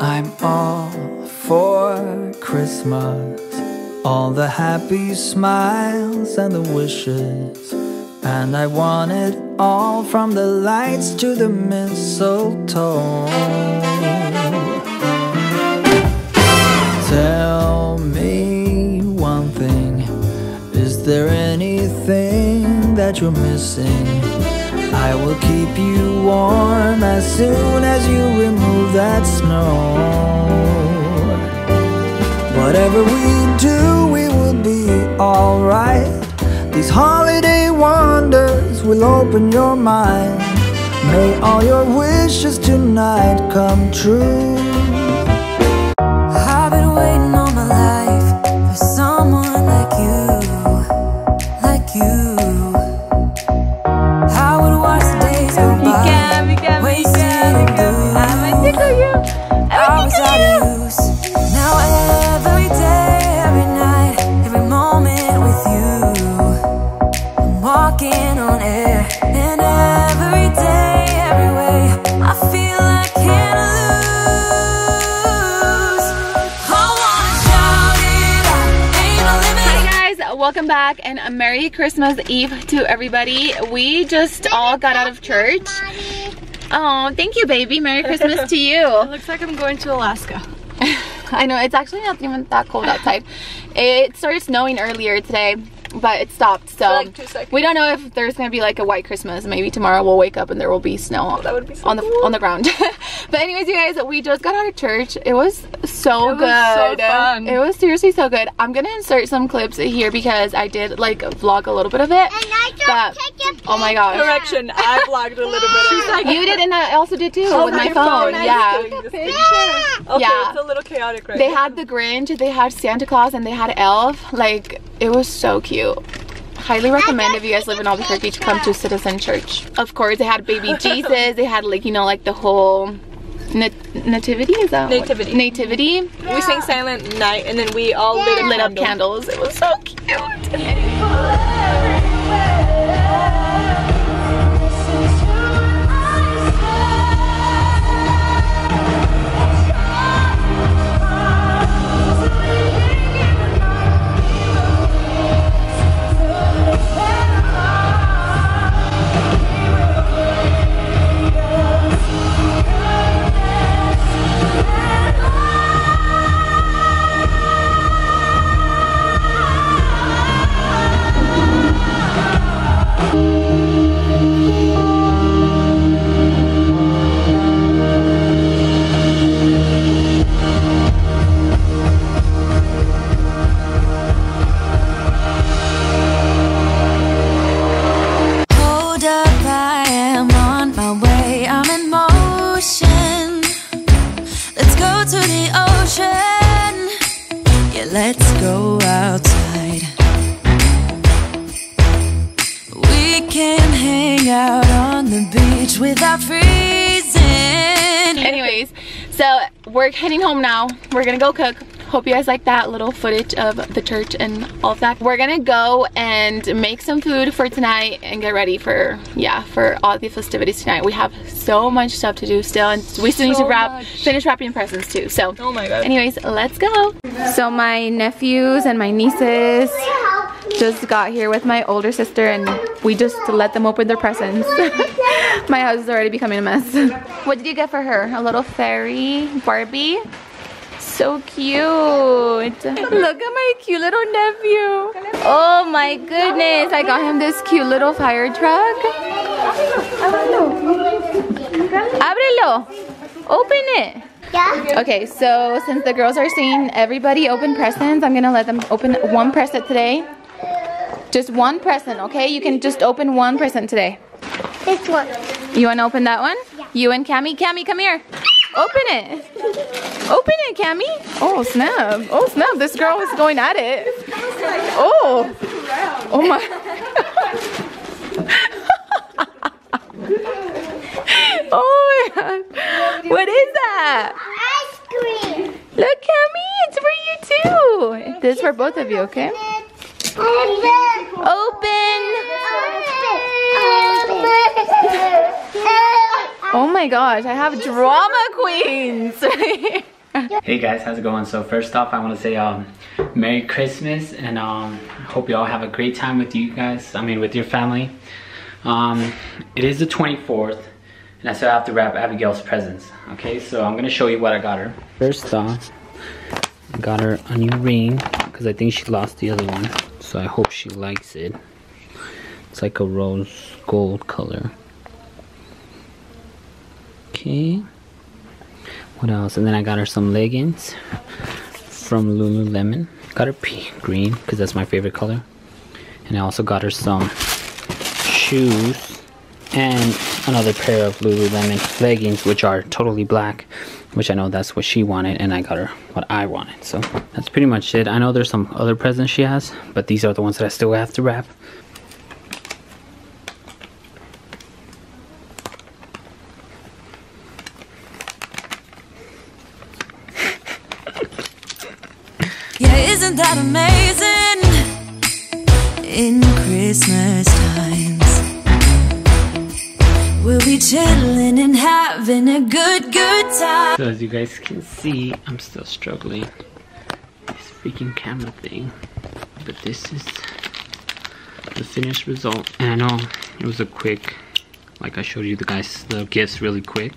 I'm all for Christmas. All the happy smiles and the wishes. And I want it all from the lights to the mistletoe. Tell me one thing. Is there anything that you're missing? I will keep you warm as soon as you remove that snow. Whatever we do, we will be alright. These holiday wonders will open your mind. May all your wishes tonight come true. And a Merry Christmas Eve to everybody. We just all got out of church. Oh, thank you baby. Merry Christmas to you. Looks like I'm going to Alaska. I know it's actually not even that cold outside. It started snowing earlier today, but it stopped. So like we don't know if there's gonna be like a white Christmas. Maybe tomorrow we'll wake up and there will be snow oh, that would be so on the cool. on the ground. but anyways, you guys, we just got out of church. It was so It was good. so fun. It was seriously so good. I'm gonna insert some clips here because I did like vlog a little bit of it. But oh my gosh. Correction, I vlogged a little bit. You did and I also did too oh with my your phone. I Yeah. was doing this picture. Okay, Yeah. it's a little chaotic right They now. had the Grinch, they had Santa Claus, and they had Elf. Like, it was so cute. Highly recommend if you guys live in Albuquerque to come to Citizen Church. Of course, they had baby Jesus. They had like, you know, like the whole nat nativity, is that what- Nativity. Nativity. We sang Silent Night and then we all lit, a Lit up candles. It was so cute. So we're heading home now. We're gonna go cook. Hope you guys like that little footage of the church and all of that. We're gonna go and make some food for tonight and get ready for, yeah, for all the festivities tonight. We have so much stuff to do still and we still need to wrap, much. finish wrapping presents too. So, Oh my god. anyways, let's go. So my nephews and my nieces just got here with my older sister and we just let them open their presents. my house is already becoming a mess. What did you get for her? A little fairy Barbie? So cute. Look at my cute little nephew. Oh my goodness. I got him this cute little fire truck. Ábrelo. Open it. Yeah. Okay, so since the girls are seeing everybody open presents, I'm gonna let them open one present today. Just one present, okay? You can just open one present today. This one. You wanna open that one? Yeah. You and Cami? Cami, come here. Open it. Open it, Cami. Oh, snap. Oh, snap. This girl is going at it. Oh. Oh my. oh my god. What is that? Ice cream. Look, Cami, it's for you too. This is for both of you, okay? Open. Open. Oh my gosh, I have drama queens. Hey guys, how's it going? So first off, I want to say um, Merry Christmas and um, hope you all have a great time with you guys. I mean, with your family. Um, it is the 24th, and I still have to wrap Abigail's presents. Okay, so I'm gonna show you what I got her. First off, I got her a new ring because I think she lost the other one. So I hope she likes it. It's like a rose gold color. Okay. What else? And then I got her some leggings from Lululemon. Got her pink green because that's my favorite color. And I also got her some shoes and another pair of Lululemon leggings which are totally black which I know that's what she wanted and I got her what I wanted. So that's pretty much it. I know there's some other presents she has but these are the ones that I still have to wrap. Yeah, isn't that amazing? In Christmas be chilling and having a good, good time. So as you guys can see, I'm still struggling. This freaking camera thing. But this is the finished result. And I know it was a quick, like I showed you the guys, the gifts really quick.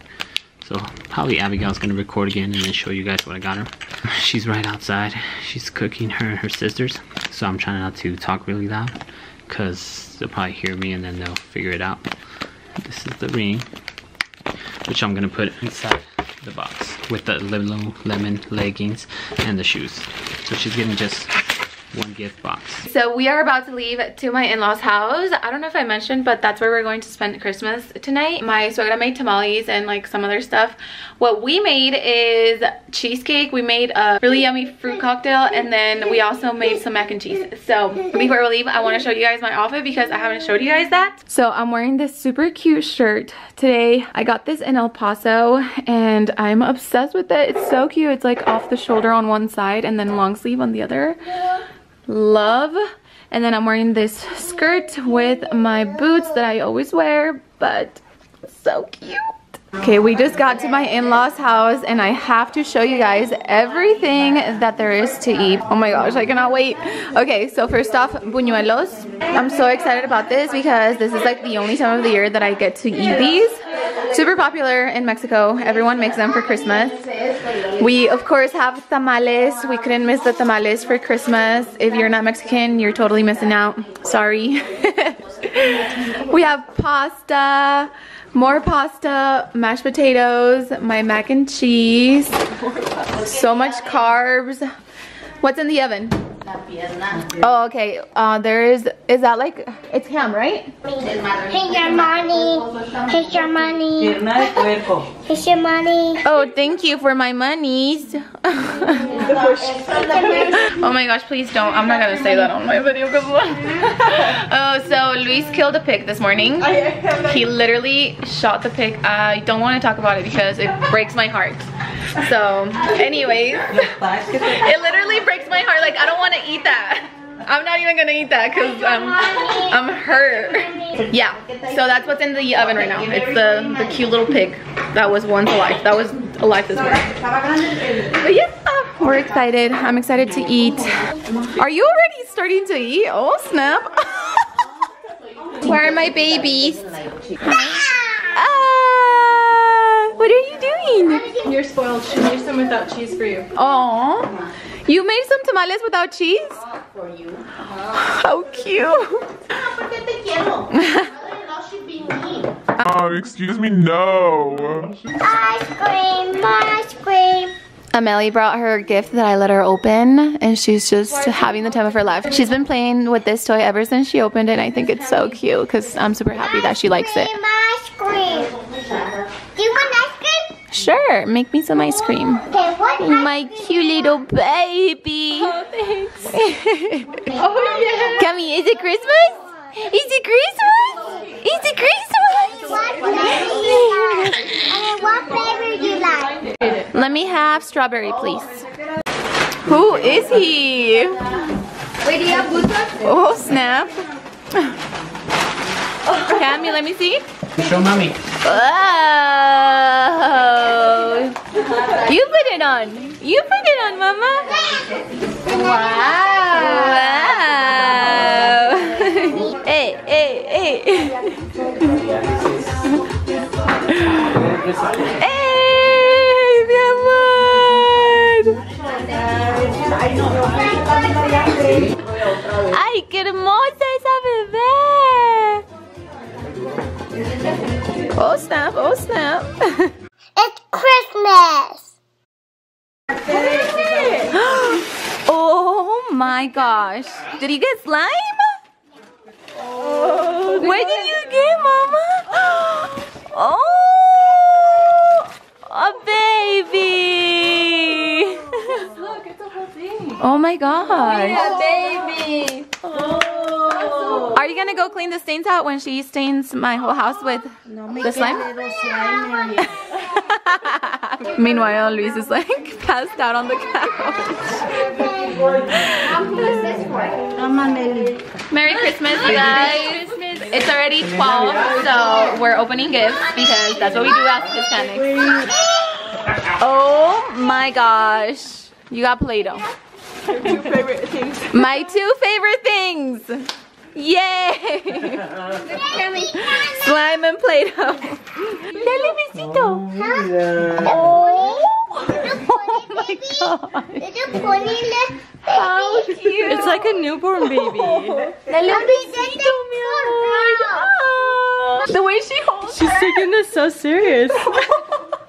So probably Abigail's gonna record again and then show you guys what I got her. She's right outside. She's cooking her and her sisters. So I'm trying not to talk really loud because they'll probably hear me and then they'll figure it out. This is the ring which I'm gonna put inside the box with the little lemon leggings and the shoes. So she's getting just one gift box. So we are about to leave to my in-laws house. I don't know if I mentioned, but that's where we're going to spend Christmas tonight. My suegra made tamales and like some other stuff. What we made is cheesecake. We made a really yummy fruit cocktail and then we also made some mac and cheese. So before we leave, I want to show you guys my outfit because I haven't showed you guys that. So I'm wearing this super cute shirt today. I got this in El Paso and I'm obsessed with it. It's so cute. It's like off the shoulder on one side and then long sleeve on the other love. And then i'm wearing this skirt with my boots that i always wear but so cute okay we just got to my in-laws house and i have to show you guys everything that there is to eat. Oh my gosh i cannot wait. Okay so first off buñuelos. I'm so excited about this because this is like the only time of the year that i get to eat these. Super popular in mexico. Everyone makes them for christmas. We of course have tamales. We couldn't miss the tamales for christmas. If you're not mexican you're totally missing out. Sorry. We have pasta more pasta mashed potatoes my mac and cheese. So much carbs. What's in the oven oh okay. Uh there is is that like it's ham right? Here's your money. Here's your money. Here's your money. oh thank you for my monies. Oh my gosh please don't. I'm not gonna say that on my video because oh so luis killed a pig this morning. He literally shot the pig. I don't want to talk about it because it breaks my heart. So anyways. It literally breaks my heart. Like i don't want to eat that. I'm not even gonna eat that because um, i'm hurt. Yeah so that's what's in the oven right now. It's the the cute little pig that was once alive that was alive this morning but yeah we're excited. I'm excited to eat. Are you already starting to eat? Oh snap. Where are my babies? Ah, what are you doing You're spoiled. She made some without cheese for you. Oh, you made some tamales without cheese? For you. How cute. Oh, excuse me, no. Ice cream. Ice cream. Amelie brought her gift that I let her open and she's just having the time of her life. She's been playing with this toy ever since she opened it and I think it's so cute because I'm super happy that she likes it. Ice cream, Ice cream. Do you want ice cream? Sure, make me some ice cream. Okay, what? My cute little baby. Oh, thanks. oh, yeah. Cami, is it Christmas? Is it Christmas? Is it Christmas? What flavor you like? And what flavor you like? Let me have strawberry, please. Who is he? Oh, snap. Cami, let me see. Show mommy. Whoa! You put it on. You put it on, Mama. Wow! Wow! hey, hey, hey! hey, mi amor! ¡Ay, qué hermosa Oh snap, oh snap. It's Christmas. oh my gosh. Did you get slime? Oh, Where did you get, Mama? Oh, a baby. Look, it's a whole thing. Oh my gosh. baby. Are you gonna go clean the stains out when she stains my whole house with the slime? Meanwhile, Luis is like passed out on the couch. Merry Christmas, you guys. It's already 12, so we're opening gifts because that's what we do as Hispanics. Oh my gosh. You got Play-Doh. My two favorite things. Yay! Slime and Play-Doh. Dale besito. Oh. oh my god. How cute. It's like a newborn baby. Dale besito, mi amor. The way she holds She's taking this so serious.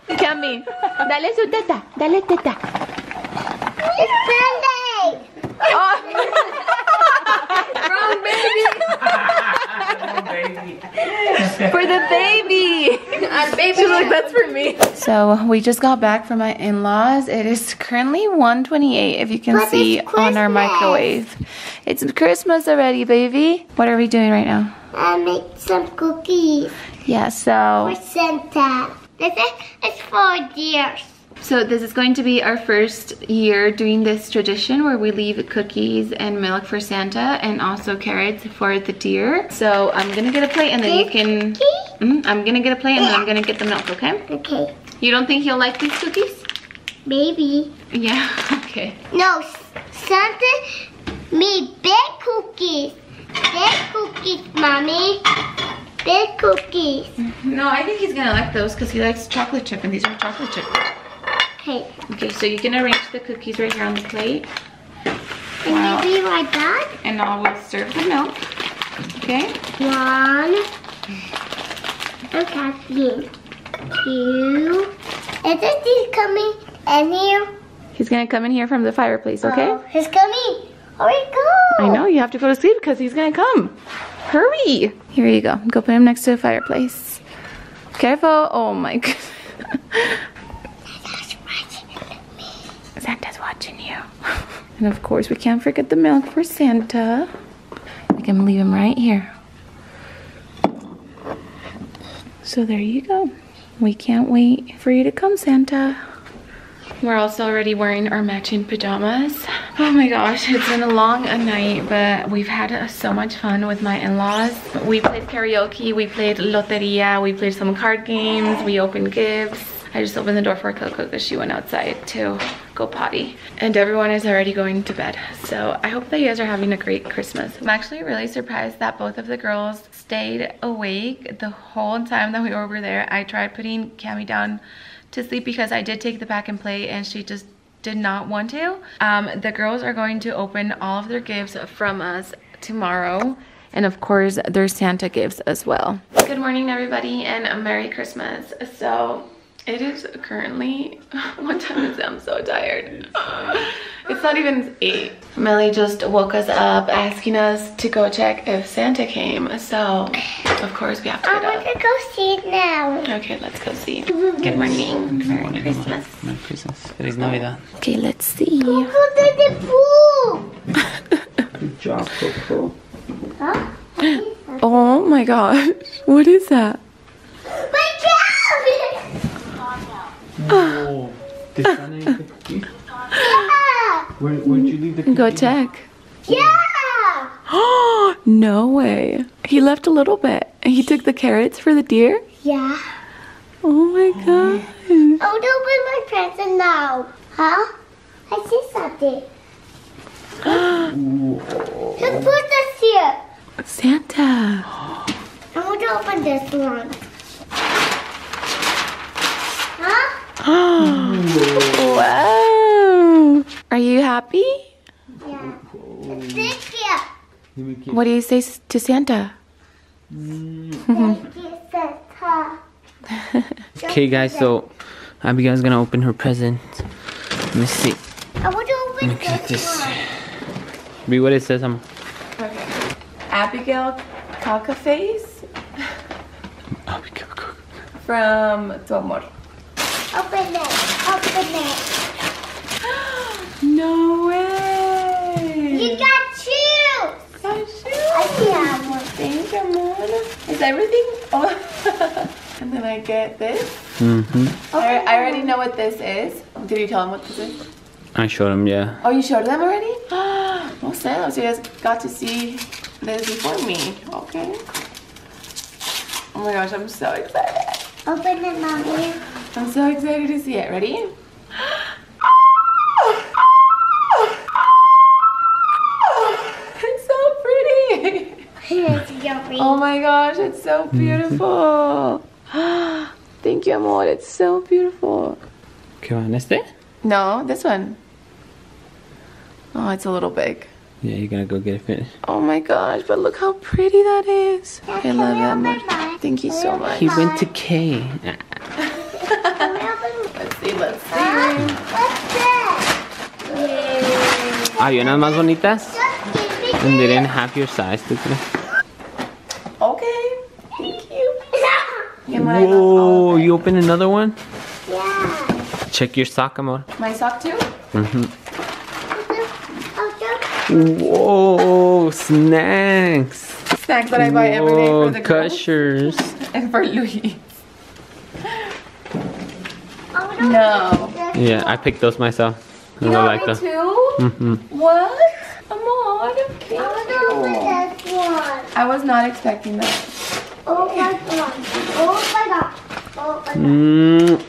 Cami, dale su teta. Dale teta. It's Sunday. Oh. For the baby. baby. She's like, that's for me. So we just got back from my in-laws. It is currently 1:28, if you can But see on our microwave. It's Christmas already, baby. What are we doing right now? I make some cookies Yeah, so for Santa. This is it's for deers. So this is going to be our first year doing this tradition where we leave cookies and milk for Santa and also carrots for the deer. So I'm gonna get a plate and then you can, Mm, I'm gonna get a plate and then I'm gonna get the milk, okay? Okay, You don't think he'll like these cookies? Maybe. Yeah, okay. No, Santa made big cookies. Big cookies, mommy. Big cookies. No, I think he's gonna like those because he likes chocolate chip and these are chocolate chip. Okay, Okay, so you can arrange the cookies right here on the plate and Wow. maybe like that. and I will serve the milk. Okay? One. And caffeine. Two. Is this he coming in here? He's gonna come in here from the fireplace, okay? Oh, he's coming. Hurry, go. I know, you have to go to sleep because he's gonna come. Hurry! Here you go. Go put him next to the fireplace. Careful. Oh my god. Santa's watching you. And of course, we can't forget the milk for Santa. We can leave him right here. So there you go. We can't wait for you to come, Santa. We're also already wearing our matching pajamas. Oh my gosh, it's been a long night, but we've had uh, so much fun with my in-laws. We played karaoke, we played loteria, we played some card games, we opened gifts. I just opened the door for Coco because she went outside to go potty. And everyone is already going to bed. So I hope that you guys are having a great Christmas. I'm actually really surprised that both of the girls stayed awake the whole time that we were over there. I tried putting Cami down to sleep because I did take the pack and play and she just did not want to. Um, the girls are going to open all of their gifts from us tomorrow. And of course, their Santa gifts as well. Good morning, everybody, and a Merry Christmas. So, it is currently, what time is it? I'm so tired. It's not even 8. Melly just woke us up asking us to go check if Santa came. So, of course, we have to I want up. to go see it now. Okay, let's go see. Good morning. Merry Christmas. Merry Christmas. Feliz Navidad. Okay, let's see. Look at the pool. Good job, Coco. Huh? Oh my gosh. What is that? Oh, did Santa eat the cookie? Yeah! Where, where'd you leave the cookie? Go check. Yeah! no way. He left a little bit. He took the carrots for the deer? Yeah. Oh my god. Oh, I want to open my present now. Huh? I see something. Who put this here? Santa. I want to open this one. Huh? Wow. Are you happy? Yeah. It's this here. What do you say to Santa? Thank you, Santa. Okay, guys, so Abigail's gonna open her present. Let me see. I want to open Look at this this. one. Read what it says. Um, Abigail Cockface Abigail. from Tu Amor. Open it. Open it. No way. You got shoes. Got shoes. I see that one. Thank you, amor. Is everything? Oh. and then I get this. Mm-hmm. I, I already know what this is. Did you tell them what this is? I showed him, yeah. Oh, you showed them already? well, Sam, so you guys got to see this before me. Okay. Oh my gosh, I'm so excited. Open it, mommy. I'm so excited to see it. Ready? It's so pretty. It's yummy. Oh my gosh, it's so beautiful. Thank you, amor. It's so beautiful. ¿Qué va en este? No, this one. Oh, it's a little big. Yeah, you're gonna go get it finished. Oh my gosh, but look how pretty that is. I love that open much. Thank you so much. He went to K. Can we open Let's see, let's see. What's this? Yay. Hay unas más bonitas. And they me didn't have your size, ¿tú crees? Okay. Thank you. Oh, Whoa, you open another one? Yeah. Check your sock, amor. my sock too? Mm-hmm. Oh, Whoa, snacks. Snacks that I buy every day for the girls gushers. and for Luis. I want to No. Yeah, I picked those myself. You don't got like me them. too? Mm-hmm. What? Amor, thank I want to open this one. I was not expecting that. Oh my god. Oh my god. Oh my god. Mm,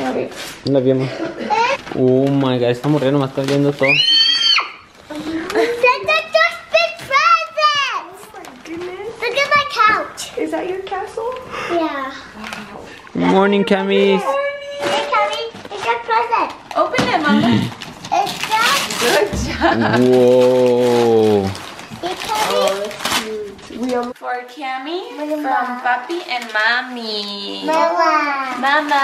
Okay. la vi, amor. Oh my god, esta mujer nomás está viendo todo. Santa just big presents. Look at my couch. Is that your castle? Yeah. Good morning, Camis. Hey, Callie, it's a present. Open it, Mama. It's just, Good job. Whoa. hey, Callie. For Cami from Papi and Mommy. Mama. Mama.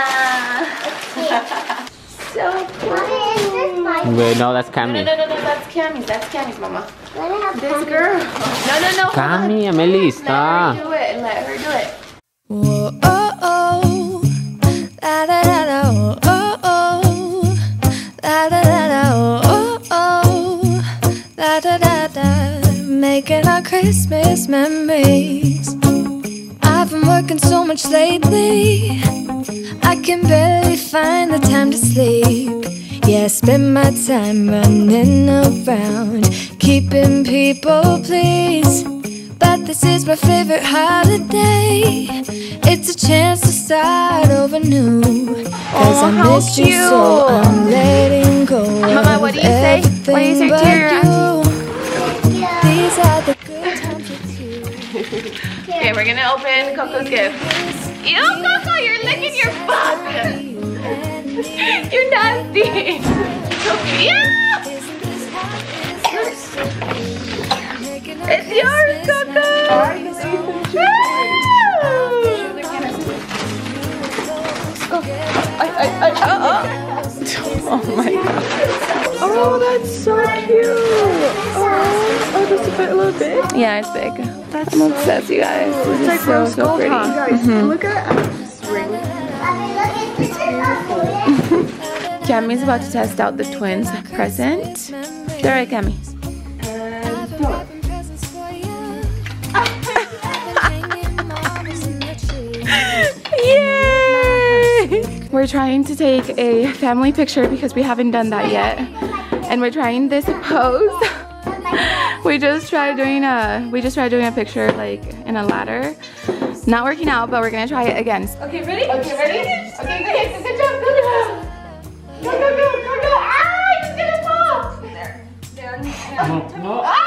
so cool. Mommy, this my Wait, no, that's No, Cami. no, no, no, that's Cami's. That's Cami's, Mama. Let me have This Callie. girl. No, no, no. hold on. Cami, Amelie, Let her do it. Let her do it. Making our Christmas memories. I've been working so much lately. I can barely find the time to sleep. Yeah, I spend my time running around, keeping people pleased. But this is my favorite holiday. It's a chance to start over new. Cause Aw, I oh, miss you so. I'm letting go. Mama, what do you say? What do you say to your. These are the good times with you. Okay, we're gonna open Coco's gift. Ew, Coco, you're licking your butt. You're nasty. Sophia! Isn't this how it is? Making our It's yours, Christmas Coco. Oh my god. Oh, that's so cute. Oh, oh that's a bit, a little big. Yeah, it's big. That's I'm obsessed, you guys. This is so, so pretty. Mm-hmm. Look at Mommy, look at this. Oh, Cami's about to test out the twins' present. They're right, Cami. We're trying to take a family picture because we haven't done that yet. And we're trying this pose we just tried doing a we just tried doing a picture like in a ladder. Not working out, but we're gonna try it again. Okay, ready? Okay, ready? Okay, good, good job, good job. Go, go, go, go, go. Ah, he's gonna fall. There. There. No, no.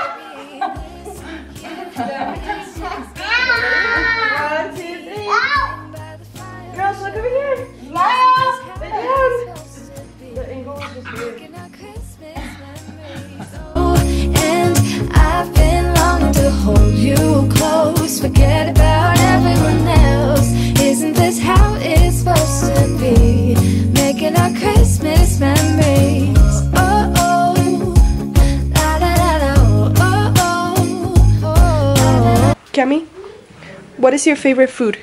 What is your favorite food?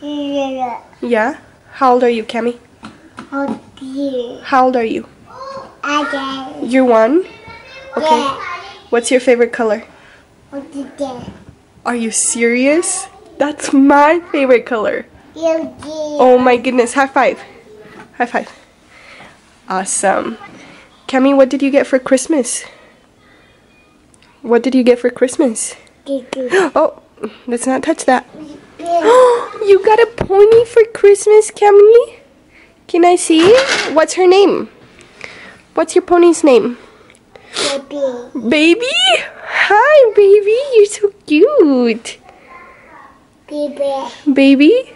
Yeah. Yeah? How old are you, Cami? Oh dear. How old are you? Again. You're one? Okay. Yeah. What's your favorite color? Dear. Are you serious? That's my favorite color. You. Oh my goodness. High five. High five. Awesome. Cami, what did you get for Christmas? What did you get for Christmas? Oh, let's not touch that. you got a pony for Christmas, Cami? Can I see? What's her name? What's your pony's name? Baby. Baby? Hi, baby. You're so cute. Baby. Baby?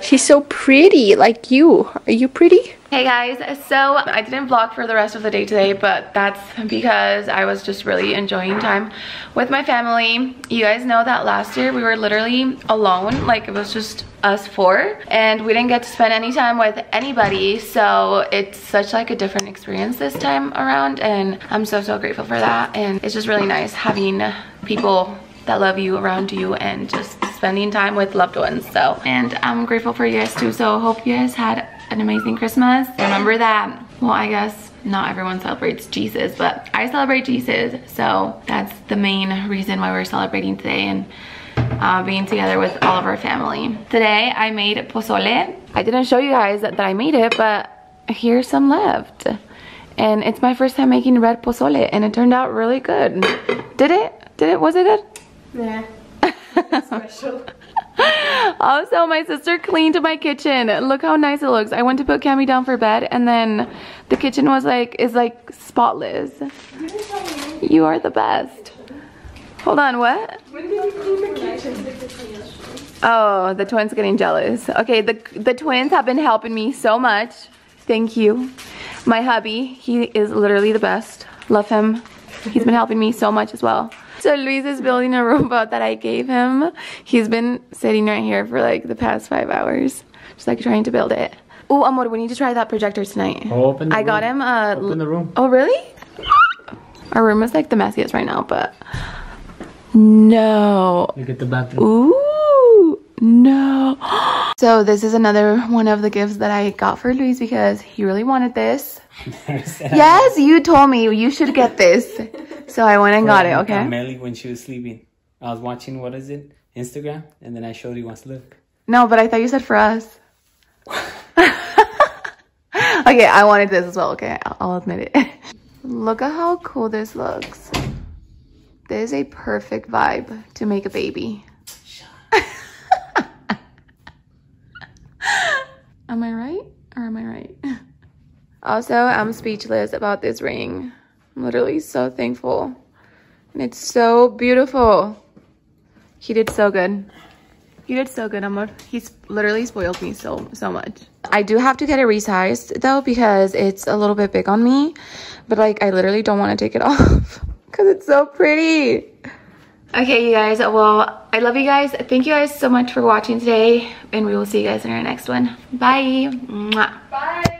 She's so pretty, like you. Are you pretty? Hey guys, so I didn't vlog for the rest of the day today, but that's because I was just really enjoying time with my family. You guys know that last year we were literally alone, like it was just us four, and we didn't get to spend any time with anybody, so it's such like a different experience this time around, and I'm so, so grateful for that, and it's just really nice having people that love you around you and just spending time with loved ones. So and i'm grateful for you guys too. So hope you guys had an amazing christmas. Remember that well i guess not everyone celebrates jesus but i celebrate jesus. So that's the main reason why we're celebrating today and uh, being together with all of our family. Today i made pozole. I didn't show you guys that, that i made it but here's some left. And it's my first time making red pozole and it turned out really good. Did it? Did it? Was it good Nah. Special. also, my sister cleaned my kitchen. Look how nice it looks. I went to put Cami down for bed and then the kitchen was like, is like spotless. You are the best. Hold on, what? Oh, the twins getting jealous. Okay, the, the twins have been helping me so much. Thank you. My hubby, he is literally the best. Love him. He's been helping me so much as well. So Luis is building a robot that I gave him. He's been sitting right here for like the past five hours. Just like trying to build it. Oh, Amor, we need to try that projector tonight. Open the I got room. him uh Open the room. Oh really? Our room is like the messiest right now, but no. Look at the bathroom. Ooh, no. So this is another one of the gifts that I got for Luis because he really wanted this. Yes, you told me you should get this. So I went and got it, okay? Melly when she was sleeping. I was watching, what is it? Instagram. And then I showed you once. Look. No, but I thought you said for us. okay, I wanted this as well, okay? I'll, I'll admit it. Look at how cool this looks. This is a perfect vibe to make a baby. Am I right? Or am I right? Also, I'm speechless about this ring. I'm literally so thankful. And it's so beautiful. He did so good. He did so good, Amor. He's literally spoiled me so, so much. I do have to get it resized though because it's a little bit big on me. But like, I literally don't want to take it off because it's so pretty. Okay, you guys. Well, I love you guys. Thank you guys so much for watching today. And we will see you guys in our next one. Bye. Mwah.